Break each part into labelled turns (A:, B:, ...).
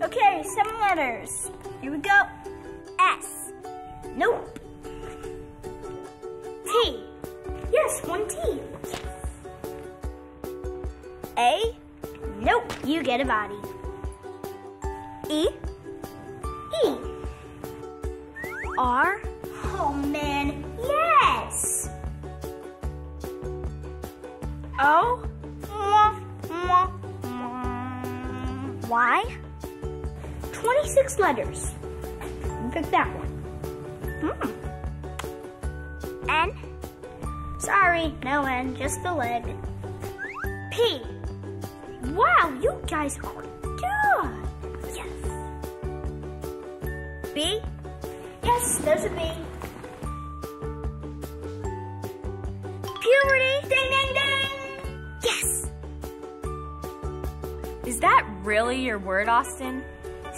A: Okay, seven letters. Here we go. S. Nope. T. Yes, one T. A. Nope, you get a body. E. E. R. Oh man, yes. O. Mwah, mwah, mwah. Y. 26 letters. Pick that one. Hmm. N. Sorry, no N, just the leg. P. Wow, you guys are good. Yes. B. Yes, there's a B. Puberty. Ding, ding, ding. Yes.
B: Is that really your word, Austin?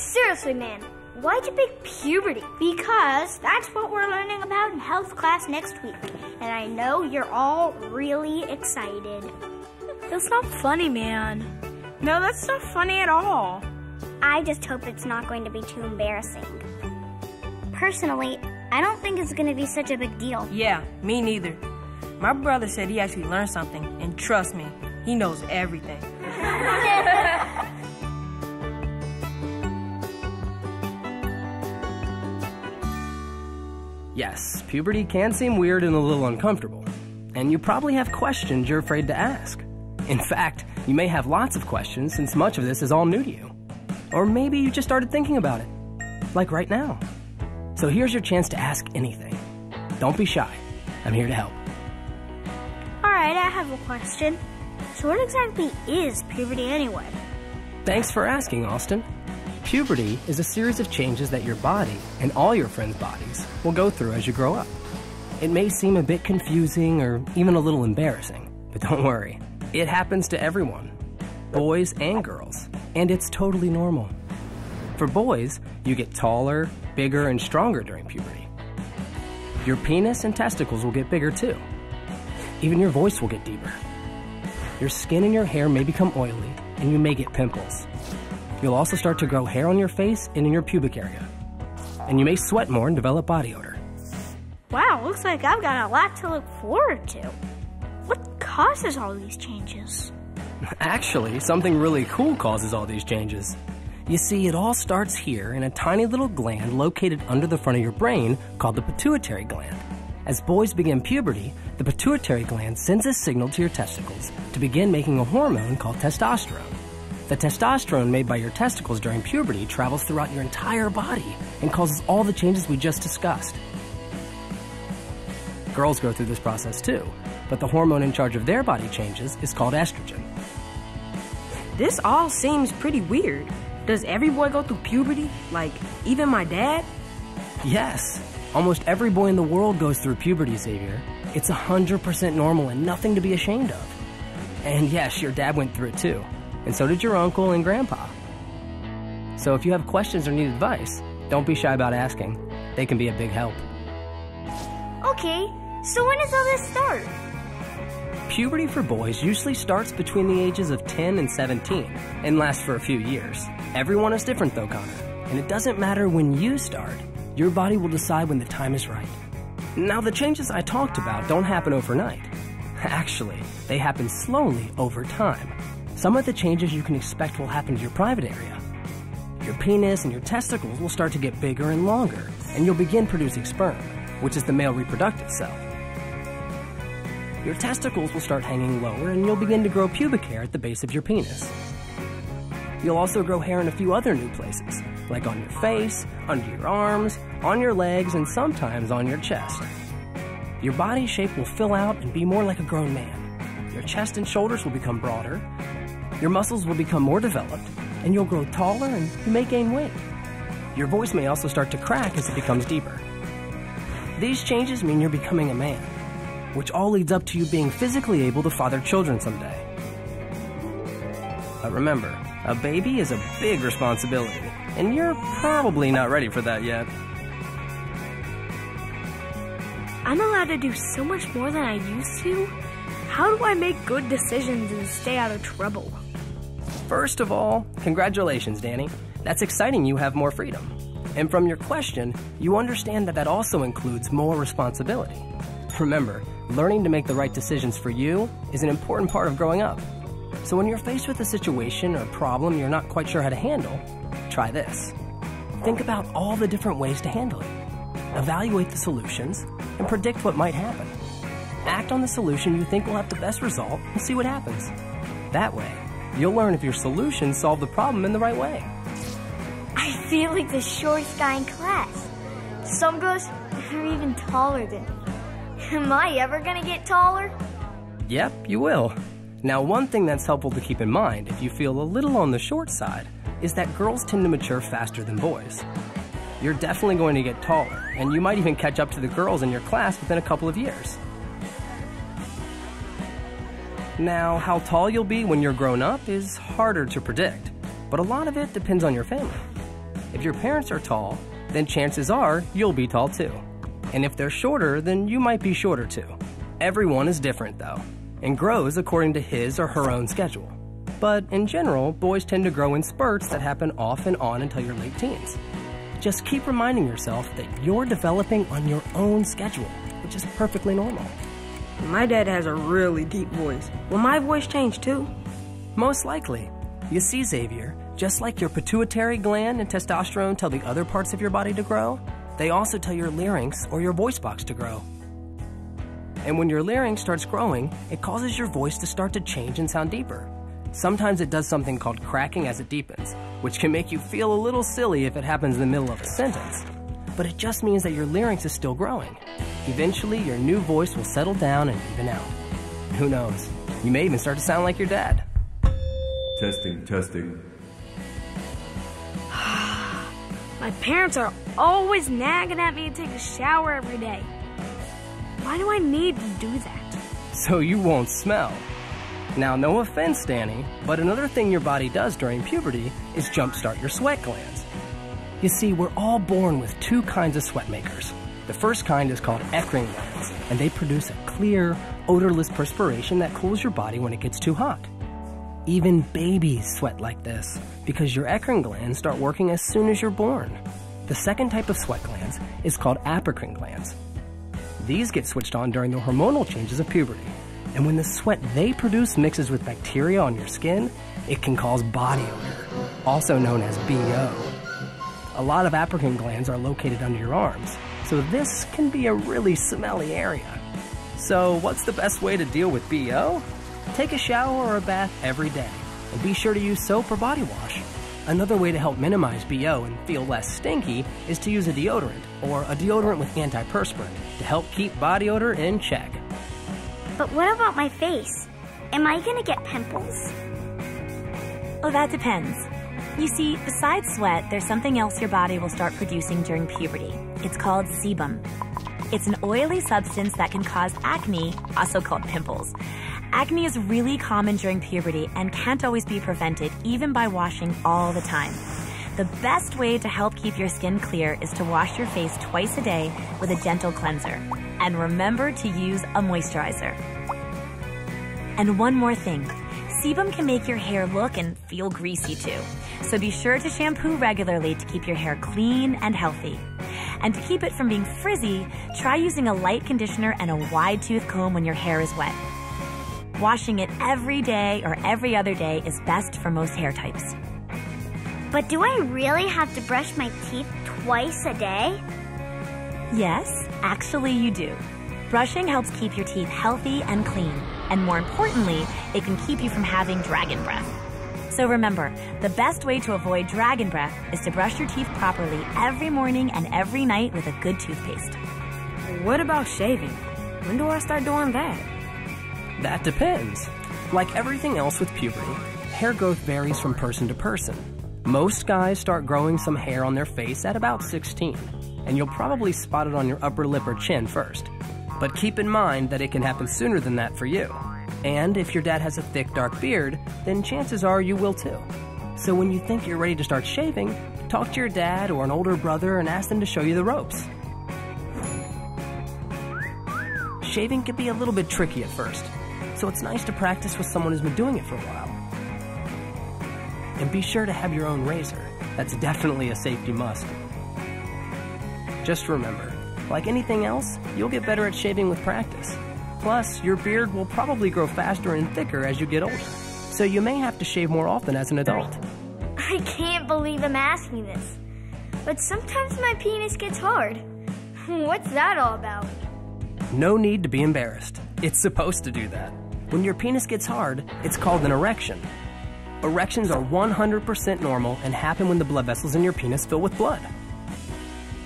A: Seriously, man, why'd you pick puberty? Because that's what we're learning about in health class next week. And I know you're all really excited.
B: That's not funny, man. No, that's not funny at all.
A: I just hope it's not going to be too embarrassing. Personally, I don't think it's going to be such a big deal.
C: Yeah, me neither. My brother said he actually learned something, and trust me, he knows everything.
D: Yes, puberty can seem weird and a little uncomfortable. And you probably have questions you're afraid to ask. In fact, you may have lots of questions since much of this is all new to you. Or maybe you just started thinking about it, like right now. So here's your chance to ask anything. Don't be shy. I'm here to help.
A: All right, I have a question. So, what exactly is puberty anyway?
D: Thanks for asking, Austin. Puberty is a series of changes that your body and all your friends' bodies will go through as you grow up. It may seem a bit confusing or even a little embarrassing, but don't worry. It happens to everyone, boys and girls, and it's totally normal. For boys, you get taller, bigger, and stronger during puberty. Your penis and testicles will get bigger too. Even your voice will get deeper. Your skin and your hair may become oily, and you may get pimples. You'll also start to grow hair on your face and in your pubic area. And you may sweat more and develop body odor.
A: Wow, looks like I've got a lot to look forward to. What causes all these changes?
D: Actually, something really cool causes all these changes. You see, it all starts here in a tiny little gland located under the front of your brain called the pituitary gland. As boys begin puberty, the pituitary gland sends a signal to your testicles to begin making a hormone called testosterone. The testosterone made by your testicles during puberty travels throughout your entire body and causes all the changes we just discussed. Girls go through this process too, but the hormone in charge of their body changes is called estrogen.
C: This all seems pretty weird. Does every boy go through puberty? Like, even my dad?
D: Yes, almost every boy in the world goes through puberty, Xavier. It's 100% normal and nothing to be ashamed of. And yes, your dad went through it too, and so did your uncle and grandpa. So if you have questions or need advice, don't be shy about asking. They can be a big help.
A: Okay, so when does all this start?
D: Puberty for boys usually starts between the ages of 10 and 17 and lasts for a few years. Everyone is different though, Connor, and it doesn't matter when you start. Your body will decide when the time is right. Now, the changes I talked about don't happen overnight. Actually, they happen slowly over time. Some of the changes you can expect will happen to your private area. Your penis and your testicles will start to get bigger and longer, and you'll begin producing sperm, which is the male reproductive cell. Your testicles will start hanging lower, and you'll begin to grow pubic hair at the base of your penis. You'll also grow hair in a few other new places, like on your face, under your arms, on your legs, and sometimes on your chest. Your body shape will fill out and be more like a grown man. Your chest and shoulders will become broader. Your muscles will become more developed, and you'll grow taller and you may gain weight. Your voice may also start to crack as it becomes deeper. These changes mean you're becoming a man, which all leads up to you being physically able to father children someday. But remember, a baby is a big responsibility, and you're probably not ready for that yet.
B: I'm allowed to do so much more than I used to? How do I make good decisions and stay out of trouble?
D: First of all, congratulations, Danny. That's exciting you have more freedom. And from your question, you understand that that also includes more responsibility. Remember, learning to make the right decisions for you is an important part of growing up. So when you're faced with a situation or problem you're not quite sure how to handle, try this. Think about all the different ways to handle it. Evaluate the solutions and predict what might happen. Act on the solution you think will have the best result and see what happens. That way, you'll learn if your solutions solve the problem in the right way.
A: I feel like the shortest guy in class. Some girls are even taller than me. Am I ever gonna get taller?
D: Yep, you will. Now, one thing that's helpful to keep in mind if you feel a little on the short side is that girls tend to mature faster than boys. You're definitely going to get taller, and you might even catch up to the girls in your class within a couple of years. Now, how tall you'll be when you're grown up is harder to predict, but a lot of it depends on your family. If your parents are tall, then chances are you'll be tall too. And if they're shorter, then you might be shorter too. Everyone is different though and grows according to his or her own schedule. But in general, boys tend to grow in spurts that happen off and on until your late teens. Just keep reminding yourself that you're developing on your own schedule, which is perfectly normal.
C: My dad has a really deep voice. Will my voice change too?
D: Most likely. You see, Xavier, just like your pituitary gland and testosterone tell the other parts of your body to grow, they also tell your larynx or your voice box to grow. And when your larynx starts growing, it causes your voice to start to change and sound deeper. Sometimes it does something called cracking as it deepens, which can make you feel a little silly if it happens in the middle of a sentence. But it just means that your larynx is still growing. Eventually, your new voice will settle down and even out. Who knows? You may even start to sound like your dad.
E: Testing, testing.
B: My parents are always nagging at me to take a shower every day. Why do I need to do that?
D: So you won't smell. Now, no offense, Danny, but another thing your body does during puberty is jumpstart your sweat glands. You see, we're all born with two kinds of sweat makers. The first kind is called eccrine glands, and they produce a clear, odorless perspiration that cools your body when it gets too hot. Even babies sweat like this because your eccrine glands start working as soon as you're born. The second type of sweat glands is called apocrine glands, these get switched on during the hormonal changes of puberty. And when the sweat they produce mixes with bacteria on your skin, it can cause body odor, also known as BO. A lot of apocrine glands are located under your arms, so this can be a really smelly area. So, what's the best way to deal with BO? Take a shower or a bath every day, and be sure to use soap or body wash. Another way to help minimize BO and feel less stinky is to use a deodorant or a deodorant with antiperspirant to help keep body odor in check.
A: But what about my face? Am I gonna get pimples?
F: Oh, that depends. You see, besides sweat, there's something else your body will start producing during puberty. It's called sebum. It's an oily substance that can cause acne, also called pimples. Acne is really common during puberty and can't always be prevented, even by washing all the time. The best way to help keep your skin clear is to wash your face twice a day with a gentle cleanser. And remember to use a moisturizer. And one more thing sebum can make your hair look and feel greasy too. So be sure to shampoo regularly to keep your hair clean and healthy. And to keep it from being frizzy, try using a light conditioner and a wide tooth comb when your hair is wet. Washing it every day or every other day is best for most hair types.
A: But do I really have to brush my teeth twice a day?
F: Yes, actually, you do. Brushing helps keep your teeth healthy and clean, and more importantly, it can keep you from having dragon breath. So remember, the best way to avoid dragon breath is to brush your teeth properly every morning and every night with a good toothpaste.
C: What about shaving? When do I start doing that?
D: That depends. Like everything else with puberty, hair growth varies from person to person. Most guys start growing some hair on their face at about 16, and you'll probably spot it on your upper lip or chin first. But keep in mind that it can happen sooner than that for you. And if your dad has a thick, dark beard, then chances are you will too. So when you think you're ready to start shaving, talk to your dad or an older brother and ask them to show you the ropes. Shaving can be a little bit tricky at first, so it's nice to practice with someone who's been doing it for a while. And be sure to have your own razor. That's definitely a safety must. Just remember, like anything else, you'll get better at shaving with practice. Plus, your beard will probably grow faster and thicker as you get older, so you may have to shave more often as an adult.
A: I can't believe I'm asking this. But sometimes my penis gets hard. What's that all about?
D: No need to be embarrassed. It's supposed to do that. When your penis gets hard, it's called an erection. Erections are 100% normal and happen when the blood vessels in your penis fill with blood.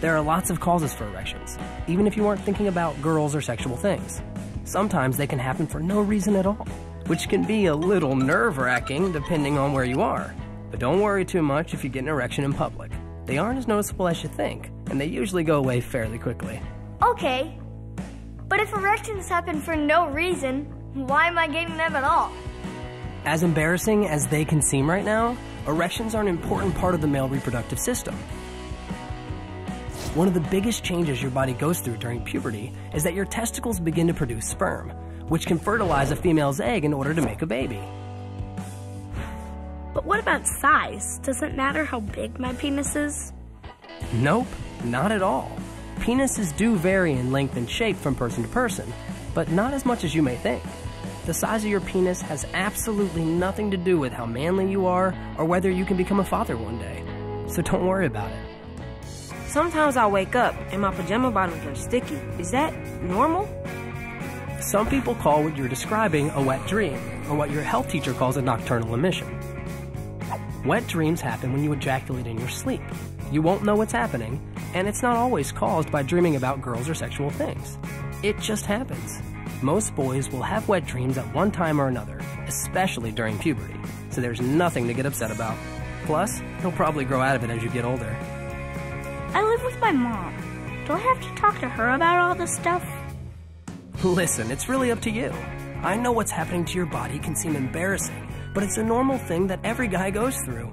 D: There are lots of causes for erections, even if you aren't thinking about girls or sexual things. Sometimes they can happen for no reason at all, which can be a little nerve wracking depending on where you are. But don't worry too much if you get an erection in public. They aren't as noticeable as you think, and they usually go away fairly quickly.
A: Okay. But if erections happen for no reason, why am I getting them at all?
D: As embarrassing as they can seem right now, erections are an important part of the male reproductive system. One of the biggest changes your body goes through during puberty is that your testicles begin to produce sperm, which can fertilize a female's egg in order to make a baby.
B: But what about size? Does it matter how big my penis is?
D: Nope, not at all. Penises do vary in length and shape from person to person, but not as much as you may think. The size of your penis has absolutely nothing to do with how manly you are or whether you can become a father one day. So don't worry about it.
C: Sometimes I wake up and my pajama bottoms are sticky. Is that normal?
D: Some people call what you're describing a wet dream, or what your health teacher calls a nocturnal emission. Wet dreams happen when you ejaculate in your sleep. You won't know what's happening, and it's not always caused by dreaming about girls or sexual things. It just happens. Most boys will have wet dreams at one time or another, especially during puberty, so there's nothing to get upset about. Plus, you'll probably grow out of it as you get older.
A: I live with my mom. Do I have to talk to her about all this stuff?
D: Listen, it's really up to you. I know what's happening to your body can seem embarrassing, but it's a normal thing that every guy goes through.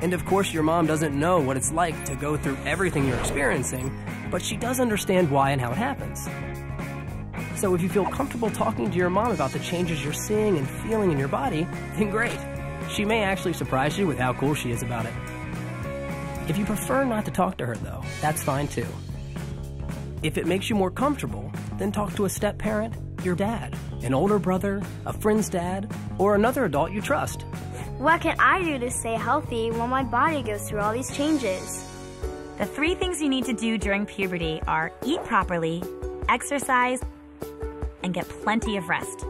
D: And of course, your mom doesn't know what it's like to go through everything you're experiencing, but she does understand why and how it happens. So if you feel comfortable talking to your mom about the changes you're seeing and feeling in your body, then great. She may actually surprise you with how cool she is about it. If you prefer not to talk to her, though, that's fine too. If it makes you more comfortable, then talk to a step parent, your dad, an older brother, a friend's dad, or another adult you trust.
A: What can I do to stay healthy while my body goes through all these changes?
F: The three things you need to do during puberty are eat properly, exercise, and get plenty of rest.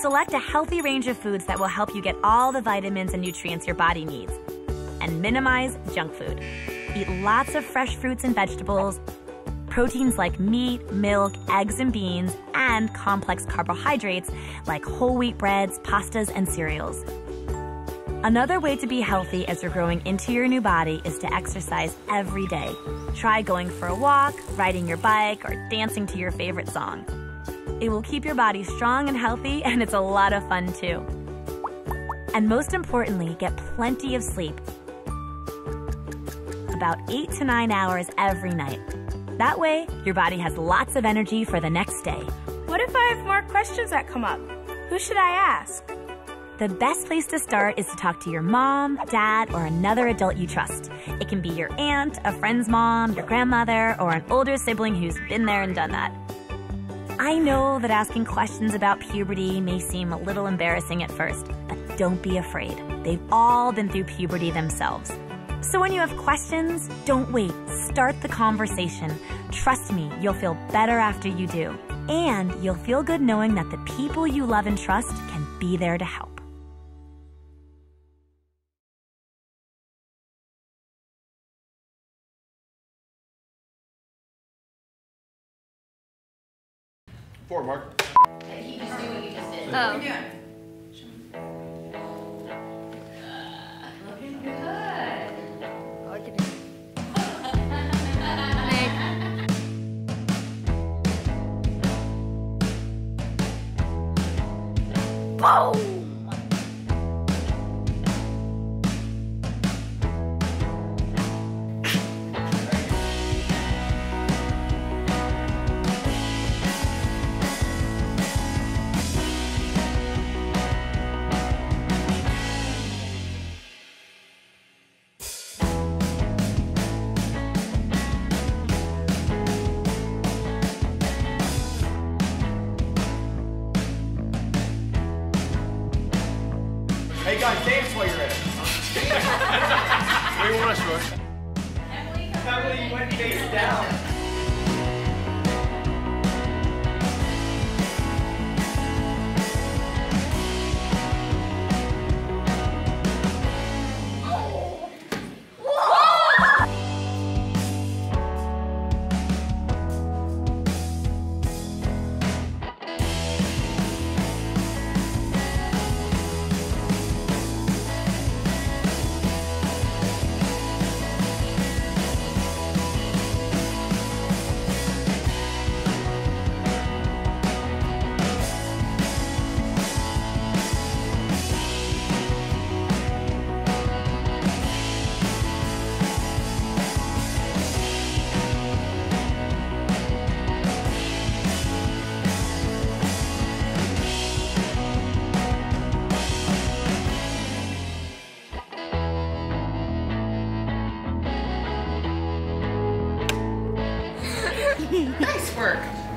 F: Select a healthy range of foods that will help you get all the vitamins and nutrients your body needs. And minimize junk food. Eat lots of fresh fruits and vegetables, proteins like meat, milk, eggs, and beans, and complex carbohydrates like whole wheat breads, pastas, and cereals. Another way to be healthy as you're growing into your new body is to exercise every day. Try going for a walk, riding your bike, or dancing to your favorite song. It will keep your body strong and healthy, and it's a lot of fun too. And most importantly, get plenty of sleep. About eight to nine hours every night. That way, your body has lots of energy for the next day.
B: What if I have more questions that come up? Who should I ask?
F: The best place to start is to talk to your mom, dad, or another adult you trust. It can be your aunt, a friend's mom, your grandmother, or an older sibling who's been there and done that. I know that asking questions about puberty may seem a little embarrassing at first, but don't be afraid. They've all been through puberty themselves. So when you have questions, don't wait. Start the conversation. Trust me, you'll feel better after you do. And you'll feel good knowing that the people you love and trust can be there to help.
G: Four, Mark.
A: Oh. Pou!
H: Hey guys, dance while you're at it.
G: What do you want, Short?
H: Emily you went face down.
I: Work.